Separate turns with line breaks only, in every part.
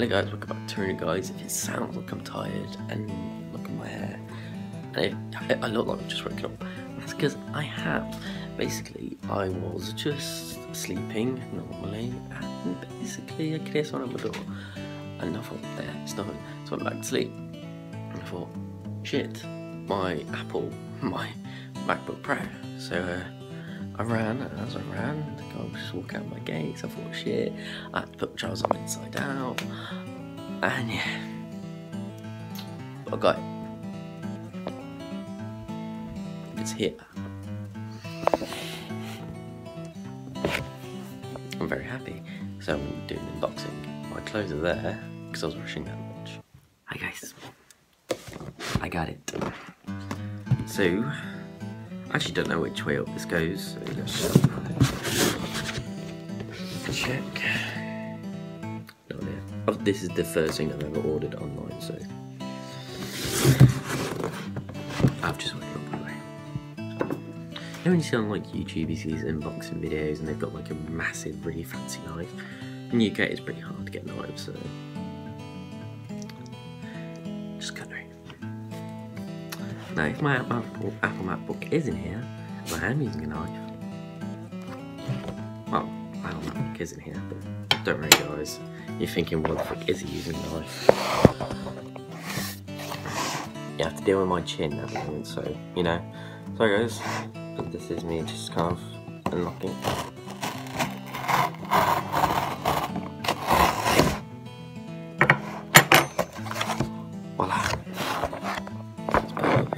Hello guys, welcome back to Runa guys. If it sounds like I'm tired and look at my hair, and it, I look like I'm just waking up, that's because I have. Basically, I was just sleeping normally, and basically I could hear someone at my door, and I thought, there, it's nothing. So I went back to sleep, and I thought, shit, my Apple, my MacBook Pro. So uh, I ran, and as I ran, the guy was just walking out my gates. I thought, shit, I had to put Charles on inside out. And yeah, but I got it. It's here. I'm very happy. So I'm doing unboxing. My clothes are there because I was rushing that much. Hi guys. I got it. So I actually don't know which way up this goes, so check. Oh, this is the first thing I've ever ordered online, so I've just waited up my way. You know when you see on like YouTube, you see these unboxing videos and they've got like a massive, really fancy knife. In the UK, it's pretty hard to get knives, so Now, if my Apple, Apple MacBook is in here, I am using a knife. Well, Apple MacBook is in here, but don't worry guys. You're thinking, what the fuck is he using a knife? You have to deal with my chin at the moment, so, you know. Sorry guys, but this is me just kind of unlocking.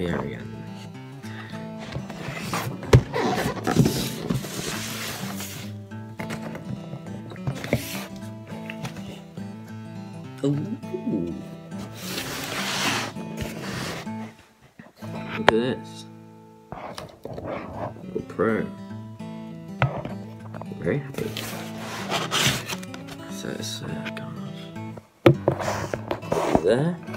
Let's put it up here again. Ooh. Look at this. Little Pro. Very happy. So it's uh, off. There.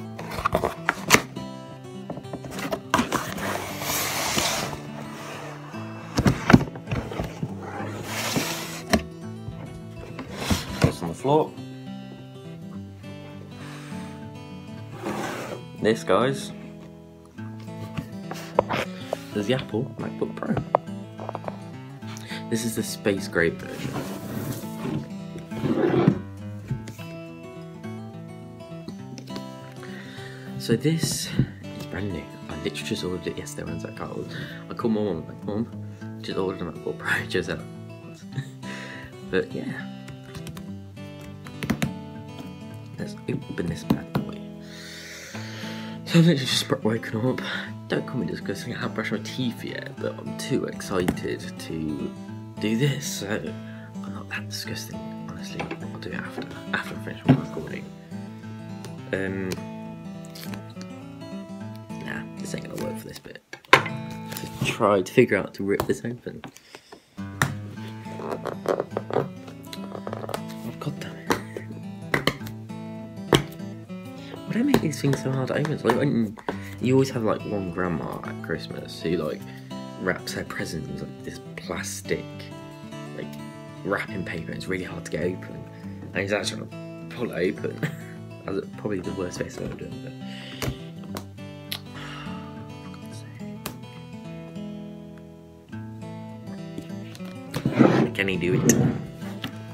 Floor. This, guys, is the Apple MacBook Pro. This is the space gray version. So this is brand new. I literally just ordered it yesterday when I was at Carl. I called my mum, like, Mum, just ordered a MacBook Pro. Just out. but yeah. Let's open this bad boy. So I've literally just woken up. Don't call me disgusting. I haven't brushed my teeth yet, but I'm too excited to do this. So I'm not that disgusting, honestly. I'll do it after after I finish my recording. Um, nah, this ain't gonna work for this bit. Just try to figure out to rip this open. These things so hard to open? Like when you always have like one grandma at Christmas who like wraps her presents in like this plastic like wrapping paper. It's really hard to get open, and he's actually trying to pull it open. That's probably the worst face I've ever done. But can he do it?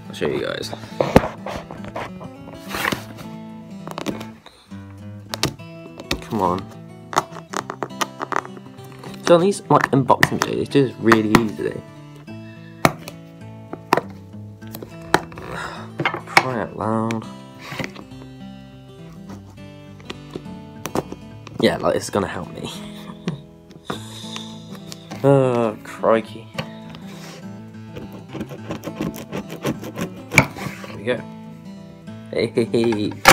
I'll show you guys. Come on. So on these like unboxing videos, it's just really easy. Cry out loud. Yeah, like it's gonna help me. oh, crikey. There we go. Hey, hey, hey.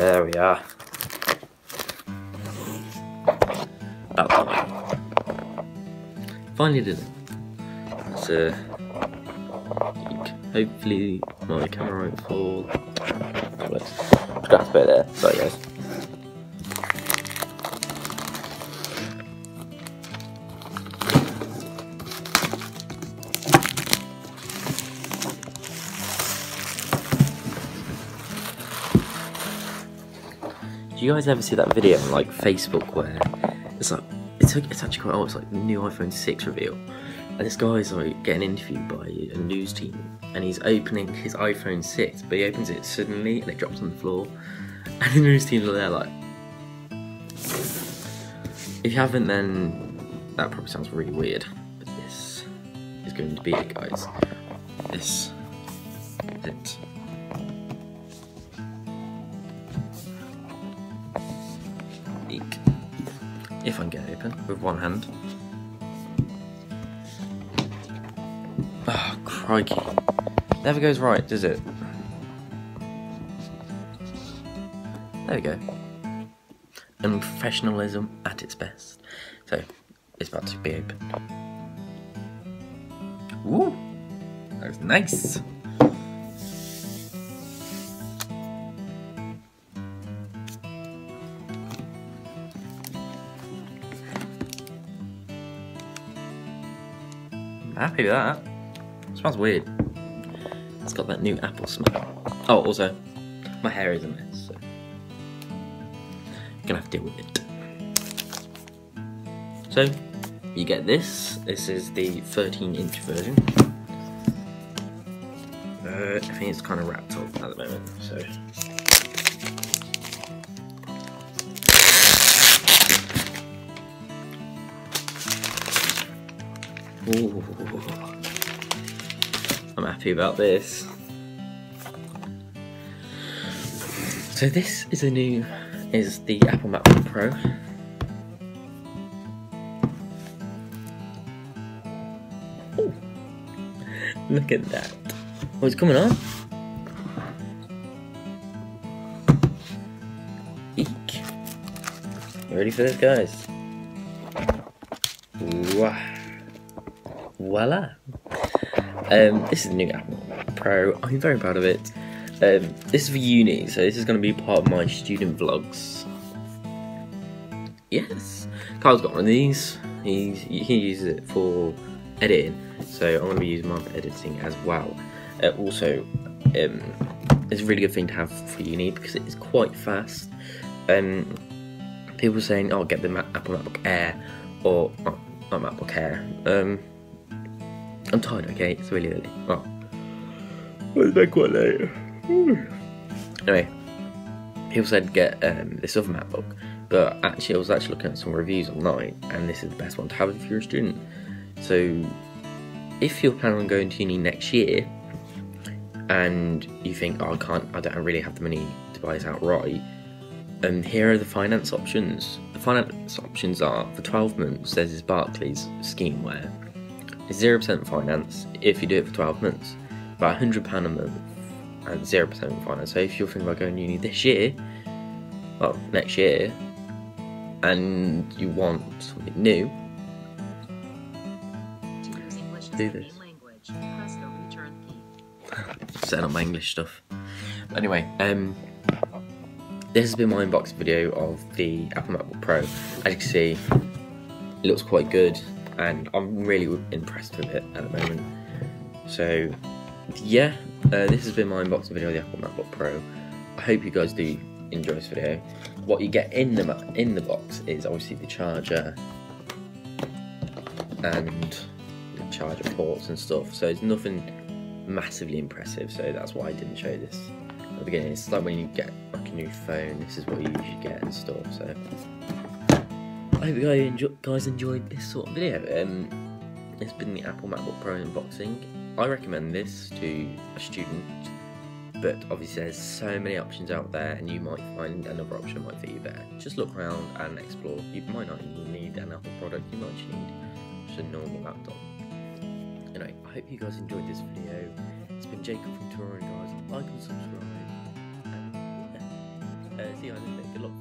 There we are. Time. Finally did it. That's uh, hopefully my camera won't fall. A bit there. Sorry guys. Do you guys ever see that video on like Facebook where it's like it's it's actually quite old. It's like new iPhone six reveal, and this guy's like getting interviewed by a news team, and he's opening his iPhone six, but he opens it suddenly and it drops on the floor, and the news team are there like. If you haven't, then that probably sounds really weird. But this is going to be it, guys. This is it. Open with one hand. Oh, crikey. Never goes right, does it? There we go. And professionalism at its best. So, it's about to be opened. Woo! That was nice. Happy with that. smells weird. It's got that new apple smell. Oh, also, my hair is a mess, so gonna have to deal with it. So, you get this. This is the 13 inch version. Uh, I think it's kind of wrapped up at the moment, so. Ooh. I'm happy about this. So this is a new, is the Apple MacBook Pro. Look at that. Oh, What's coming on? Eek. Ready for this, guys? Wow. Voila. Um, this is the new Apple Pro. I'm very proud of it. Um, this is for uni, so this is going to be part of my student vlogs. Yes, Kyle's got one of these. He's, he uses it for editing, so I'm going to be using mine for editing as well. Uh, also, um, it's a really good thing to have for uni because it is quite fast. Um, people saying, "Oh, get the Ma Apple MacBook Air," or oh, not MacBook Air. Um, I'm tired. Okay, it's really early. Oh, it's been quite late. anyway, people said get um, this other MacBook, but actually, I was actually looking at some reviews online, and this is the best one to have if you're a student. So, if you're planning on going to uni next year, and you think, oh, I can't, I don't really have the money to buy this outright, um, here are the finance options. The finance options are for 12 months. There's this Barclays scheme where it's 0% finance if you do it for 12 months, about £100 a month and 0% finance. So if you're thinking about going uni this year, well, next year, and you want something new, do this. Setting up my English stuff. Anyway, um, this has been my unboxing video of the Apple MacBook Pro. As you can see, it looks quite good, and I'm really impressed with it at the moment. So, yeah, uh, this has been my unboxing video of the Apple MacBook Pro. I hope you guys do enjoy this video. What you get in the in the box is obviously the charger and the charger ports and stuff. So it's nothing massively impressive. So that's why I didn't show this at the beginning. It's like when you get like a new phone. This is what you usually get and stuff. So hope you guys enjoyed this sort of video. Um, it's been the Apple MacBook Pro unboxing. I recommend this to a student, but obviously there's so many options out there, and you might find another option might fit you better. Just look around and explore. You might not even need an Apple product. You might just need just a normal laptop. Anyway, I hope you guys enjoyed this video. It's been Jacob from Two Ordinary Guys. Like and subscribe. And yeah, uh, see you guys in a bit. Good luck